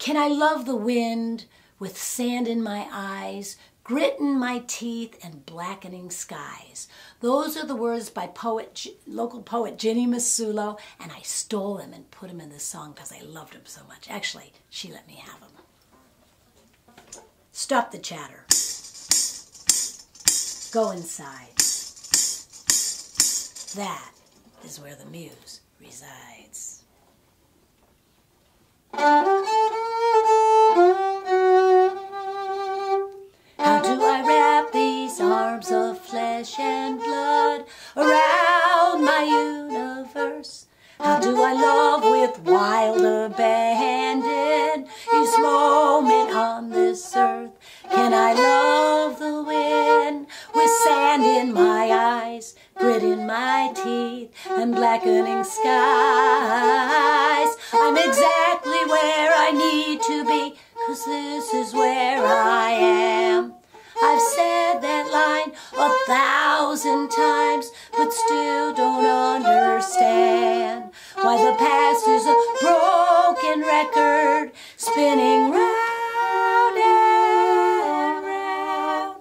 Can I love the wind with sand in my eyes, grit in my teeth, and blackening skies? Those are the words by poet, local poet Jenny Masulo, and I stole them and put them in this song because I loved them so much. Actually, she let me have them. Stop the chatter. Go inside. That is where the muse resides. I love with wild abandon each moment on this earth? Can I love the wind with sand in my eyes, grit in my teeth, and blackening skies? I'm exactly where I need to be, cause this is where I am. I've said that line a thousand times, but still spinning round and round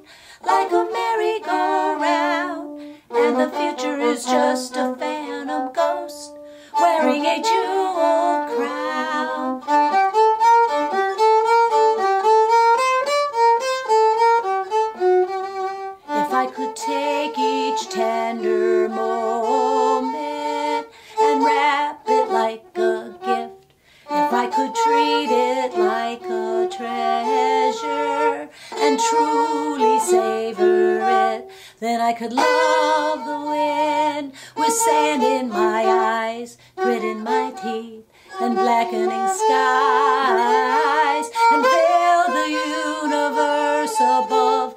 like a merry-go-round, and the future is just a truly savor it, then I could love the wind with sand in my eyes, grit in my teeth, and blackening skies, and fill the universe above.